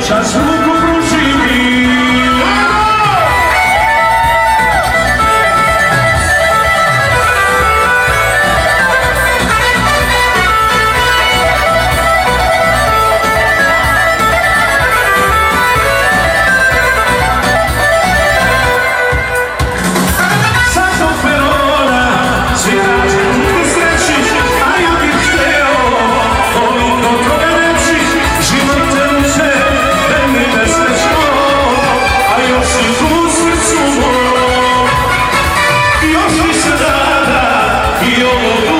Şanslı mı Yolunda